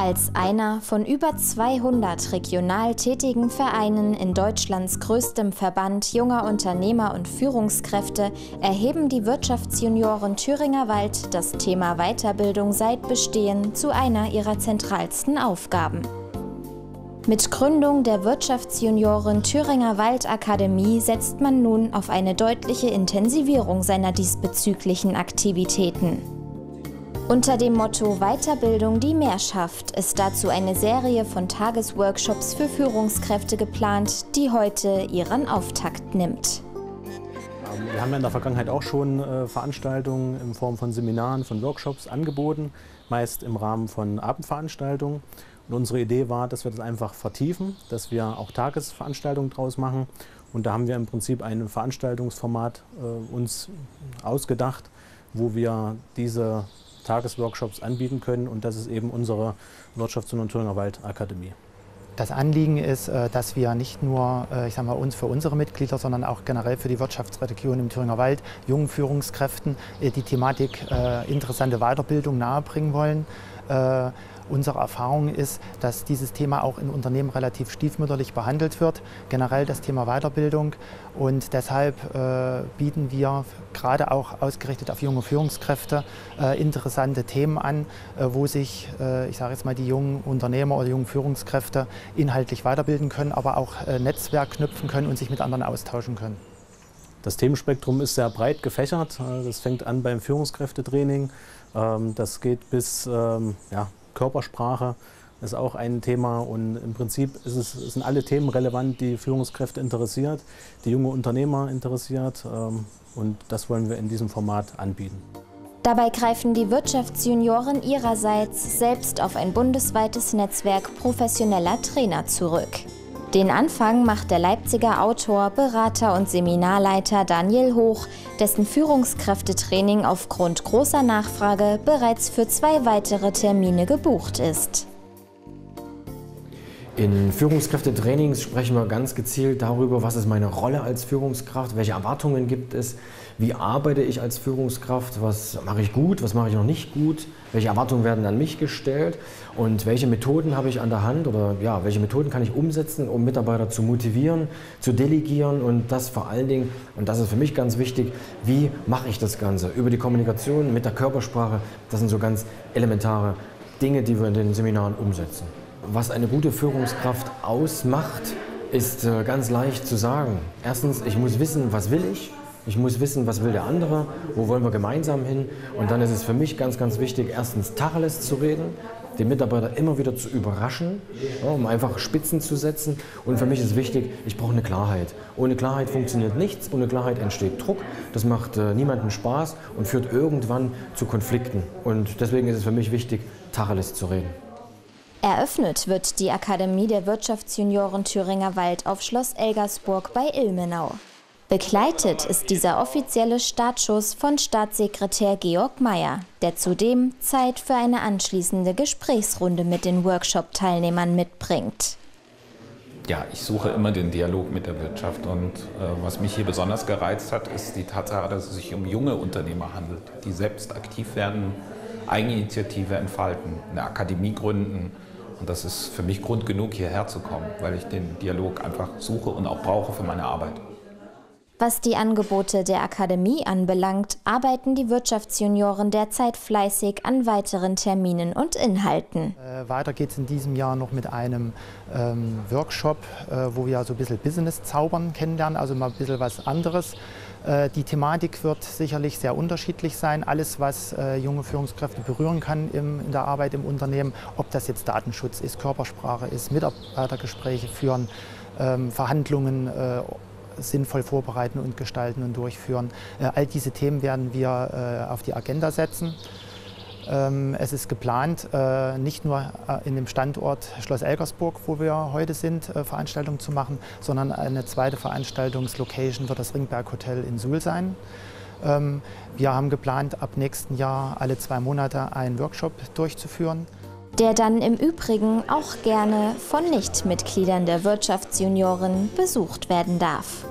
Als einer von über 200 regional tätigen Vereinen in Deutschlands größtem Verband junger Unternehmer und Führungskräfte erheben die Wirtschaftsjunioren Thüringer Wald das Thema Weiterbildung seit Bestehen zu einer ihrer zentralsten Aufgaben. Mit Gründung der Wirtschaftsjunioren Thüringer Waldakademie setzt man nun auf eine deutliche Intensivierung seiner diesbezüglichen Aktivitäten. Unter dem Motto Weiterbildung, die mehr schafft, ist dazu eine Serie von Tagesworkshops für Führungskräfte geplant, die heute ihren Auftakt nimmt. Wir haben in der Vergangenheit auch schon äh, Veranstaltungen in Form von Seminaren, von Workshops angeboten, meist im Rahmen von Abendveranstaltungen. Und unsere Idee war, dass wir das einfach vertiefen, dass wir auch Tagesveranstaltungen draus machen. Und da haben wir im Prinzip ein Veranstaltungsformat äh, uns ausgedacht, wo wir diese Tagesworkshops anbieten können und das ist eben unsere Wirtschafts- und Thüringer Waldakademie. Das Anliegen ist, äh, dass wir nicht nur äh, ich sag mal, uns für unsere Mitglieder, sondern auch generell für die Wirtschaftsregion im Thüringer Wald, jungen Führungskräften äh, die Thematik interessante Weiterbildung nahebringen wollen Unsere Erfahrung ist, dass dieses Thema auch in Unternehmen relativ stiefmütterlich behandelt wird, generell das Thema Weiterbildung. Und deshalb äh, bieten wir gerade auch ausgerichtet auf junge Führungskräfte äh, interessante Themen an, äh, wo sich, äh, ich sage jetzt mal, die jungen Unternehmer oder jungen Führungskräfte inhaltlich weiterbilden können, aber auch äh, Netzwerk knüpfen können und sich mit anderen austauschen können. Das Themenspektrum ist sehr breit gefächert. Äh, das fängt an beim Führungskräftetraining. Ähm, das geht bis ähm, ja, Körpersprache ist auch ein Thema und im Prinzip es, sind alle Themen relevant, die Führungskräfte interessiert, die junge Unternehmer interessiert ähm, und das wollen wir in diesem Format anbieten. Dabei greifen die Wirtschaftsjunioren ihrerseits selbst auf ein bundesweites Netzwerk professioneller Trainer zurück. Den Anfang macht der Leipziger Autor, Berater und Seminarleiter Daniel Hoch, dessen Führungskräftetraining aufgrund großer Nachfrage bereits für zwei weitere Termine gebucht ist. In Führungskräftetrainings sprechen wir ganz gezielt darüber, was ist meine Rolle als Führungskraft, welche Erwartungen gibt es, wie arbeite ich als Führungskraft, was mache ich gut, was mache ich noch nicht gut, welche Erwartungen werden an mich gestellt und welche Methoden habe ich an der Hand oder ja, welche Methoden kann ich umsetzen, um Mitarbeiter zu motivieren, zu delegieren und das vor allen Dingen, und das ist für mich ganz wichtig, wie mache ich das Ganze über die Kommunikation mit der Körpersprache, das sind so ganz elementare Dinge, die wir in den Seminaren umsetzen. Was eine gute Führungskraft ausmacht, ist äh, ganz leicht zu sagen. Erstens, ich muss wissen, was will ich. Ich muss wissen, was will der andere, wo wollen wir gemeinsam hin. Und dann ist es für mich ganz, ganz wichtig, erstens Tacheles zu reden, den Mitarbeiter immer wieder zu überraschen, um einfach Spitzen zu setzen. Und für mich ist wichtig, ich brauche eine Klarheit. Ohne Klarheit funktioniert nichts, ohne Klarheit entsteht Druck. Das macht äh, niemandem Spaß und führt irgendwann zu Konflikten. Und deswegen ist es für mich wichtig, Tacheles zu reden. Eröffnet wird die Akademie der Wirtschaftsjunioren Thüringer Wald auf Schloss Elgersburg bei Ilmenau. Begleitet ist dieser offizielle Startschuss von Staatssekretär Georg Mayer, der zudem Zeit für eine anschließende Gesprächsrunde mit den Workshop-Teilnehmern mitbringt. Ja, ich suche immer den Dialog mit der Wirtschaft und äh, was mich hier besonders gereizt hat, ist die Tatsache, dass es sich um junge Unternehmer handelt, die selbst aktiv werden, Eigeninitiative entfalten, eine Akademie gründen, und das ist für mich Grund genug, hierher zu kommen, weil ich den Dialog einfach suche und auch brauche für meine Arbeit. Was die Angebote der Akademie anbelangt, arbeiten die Wirtschaftsjunioren derzeit fleißig an weiteren Terminen und Inhalten. Äh, weiter geht es in diesem Jahr noch mit einem ähm, Workshop, äh, wo wir so ein bisschen Business-Zaubern kennenlernen, also mal ein bisschen was anderes. Äh, die Thematik wird sicherlich sehr unterschiedlich sein. Alles, was äh, junge Führungskräfte berühren kann in der Arbeit im Unternehmen, ob das jetzt Datenschutz ist, Körpersprache ist, Mitarbeitergespräche führen, ähm, Verhandlungen äh, sinnvoll vorbereiten und gestalten und durchführen. All diese Themen werden wir auf die Agenda setzen. Ähm, es ist geplant, äh, nicht nur äh, in dem Standort Schloss Elgersburg, wo wir heute sind, äh, Veranstaltungen zu machen, sondern eine zweite Veranstaltungslocation wird das Ringberg Hotel in Suhl sein. Ähm, wir haben geplant, ab nächsten Jahr alle zwei Monate einen Workshop durchzuführen. Der dann im Übrigen auch gerne von Nichtmitgliedern der Wirtschaftsjunioren besucht werden darf.